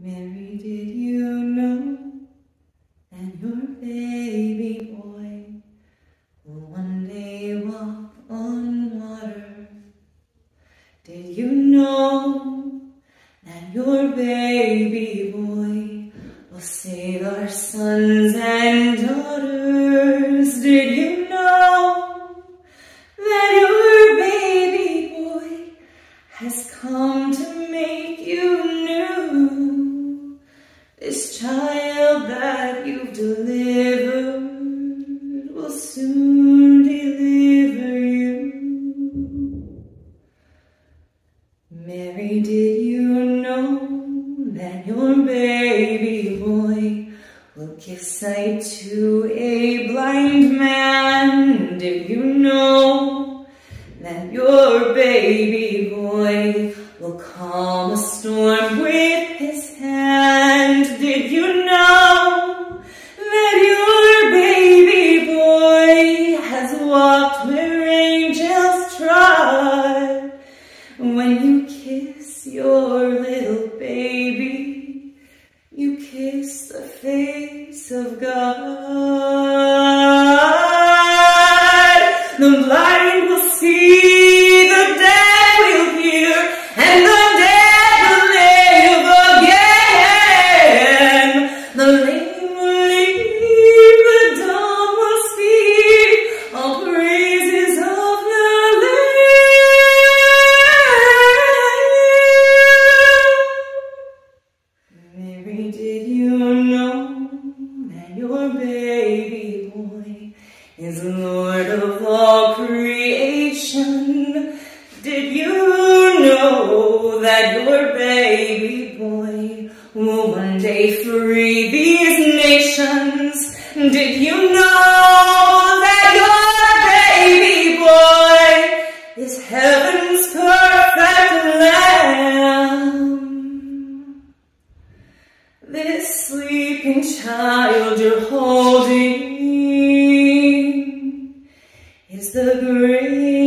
Mary, did you know that your baby boy will one day walk on water? Did you know that your baby boy will save our sons and daughters? Did you know that your baby boy has come to This child that you've delivered will soon deliver you. Mary, did you know that your baby boy will give sight to a blind man? Did you know that your baby boy will calm a storm with angels trod? When you kiss your little baby, you kiss the face of God. Is Lord of all creation? Did you know that your baby boy will one day free these nations? Did you know that your baby boy is heaven's perfect lamb? This sleeping child you're holding is the great